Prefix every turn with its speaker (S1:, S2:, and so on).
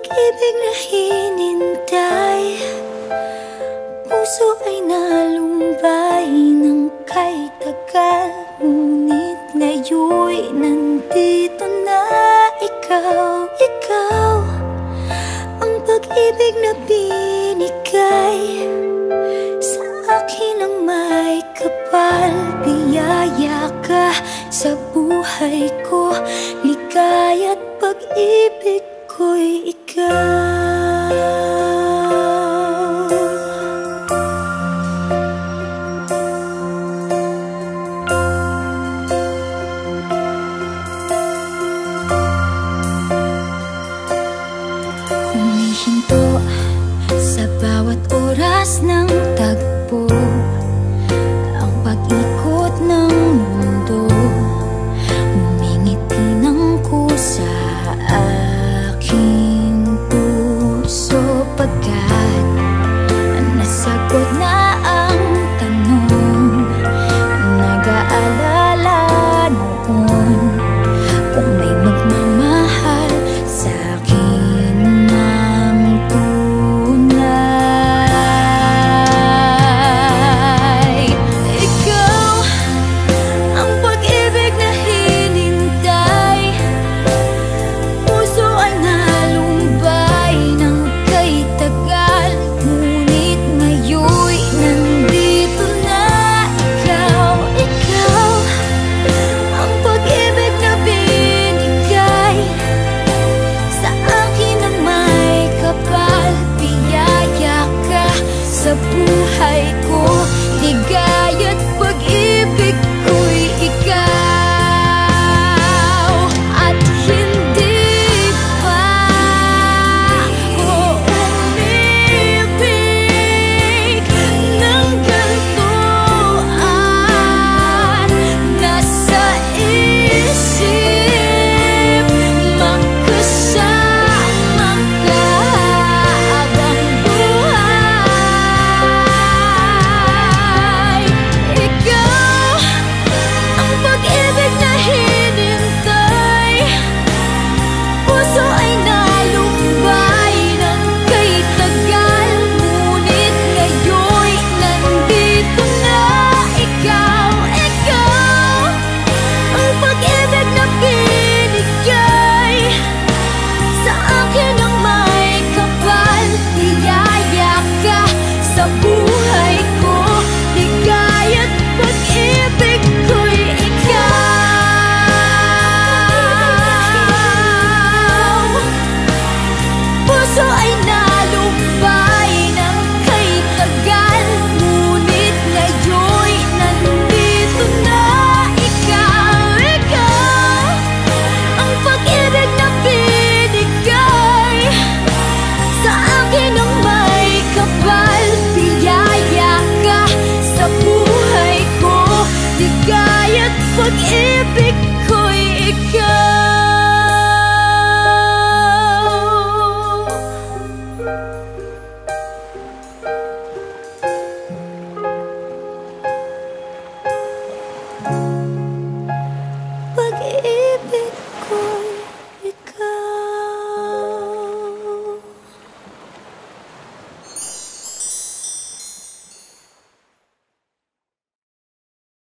S1: pag-ibig na hinintay. Puso ay nalumbay ng kay tagal. Ngunit ngayon'y nandito na ikaw Ikaw. Ang pag-ibig na binigay. Sa akin ang may kapal. Biyaya ka sa buhay ko. Ligaya't pag-ibig ako'y ikaw. Humihinto sa bawat oras ng tagpo. me sa buhay ko.